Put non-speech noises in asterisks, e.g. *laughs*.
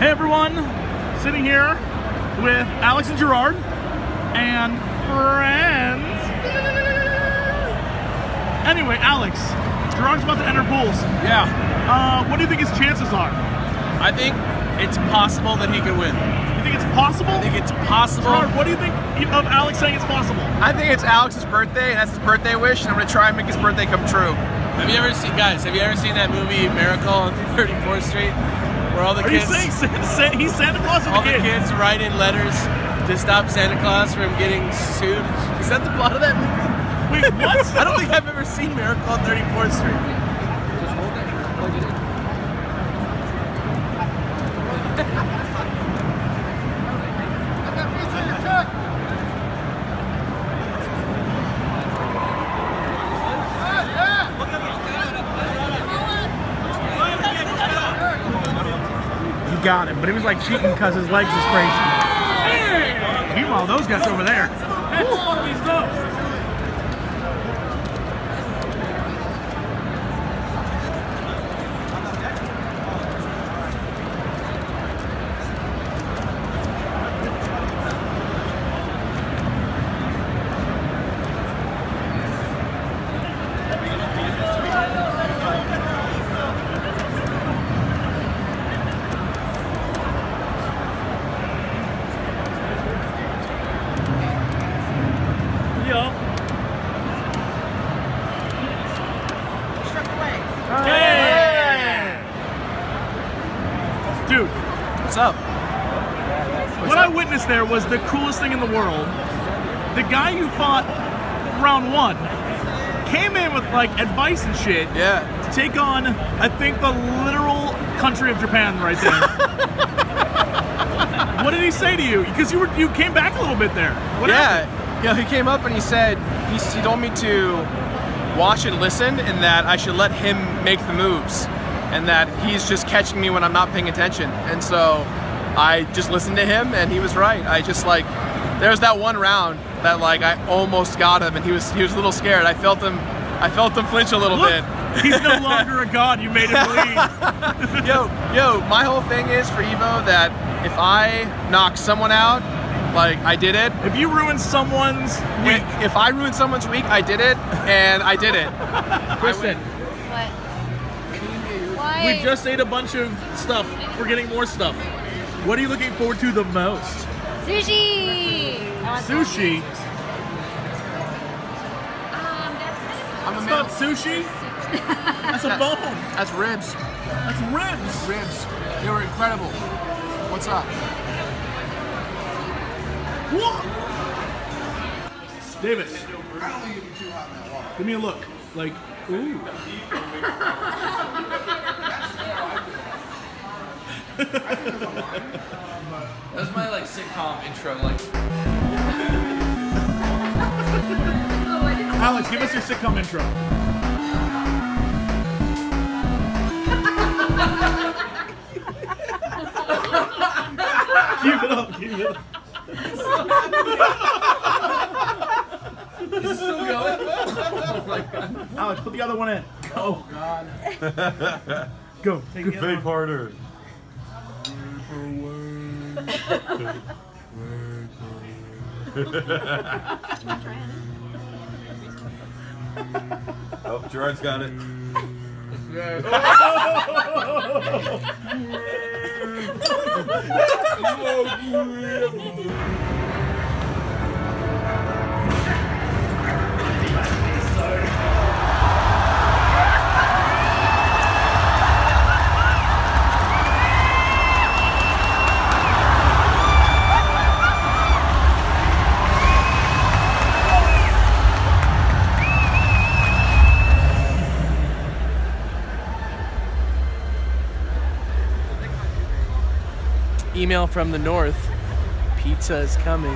everyone, sitting here with Alex and Gerard and friends. Anyway, Alex, Gerard's about to enter pools. Yeah, Uh, what do you think his chances are? I think it's possible that he could win. You think it's possible? I think it's possible. Gerard, what do you think of Alex saying it's possible? I think it's Alex's birthday, and that's his birthday wish, and I'm gonna try and make his birthday come true. Have you ever seen, guys? Have you ever seen that movie Miracle on *laughs* 34th Street, where all the Are you saying *laughs* Santa, he's Santa Claus all the the kids write in letters to stop Santa Claus from getting sued? Is that the plot of that movie? *laughs* Wait, what? I don't think I've ever seen Miracle on 34th Street. Got him, but he was like cheating because his legs is crazy. Meanwhile, those guys over there. Yo. Hey! Dude, What's up? what I witnessed there was the coolest thing in the world. The guy you fought round one came in with like advice and shit Yeah. to take on, I think, the literal country of Japan right there. *laughs* what did he say to you? Because you were you came back a little bit there. What happened? yeah, yeah. He came up and he said he, he told me to watch and listen, and that I should let him make the moves, and that he's just catching me when I'm not paying attention. And so I just listened to him, and he was right. I just like there was that one round that like I almost got him, and he was he was a little scared. I felt him. I felt him flinch a little Look, bit. he's no longer a god. You made him believe. *laughs* yo, yo, my whole thing is for Evo that if I knock someone out, like I did it. If you ruin someone's week, If, I ruin someone's week, I did it, and I did it. *laughs* Kristen? Why? we just ate a bunch of stuff. We're getting more stuff. What are you looking forward to the most? sushi. Sushi. Um, that's kind I'm a It's not sushi. *laughs* That's a bone. That's ribs. That's ribs. Ribs. They were incredible. What's up? What? Davis. Give me a look. Like, ooh. *laughs* That's my like sitcom intro. Like, Alex, give us your sitcom intro. keep it up, keep it up. is it still going? oh my god. Alex, put the other one in. Oh God. Go. Take the other Fake one. harder. Oh, Gerard's got it. *laughs* Email from the north. Pizza is coming.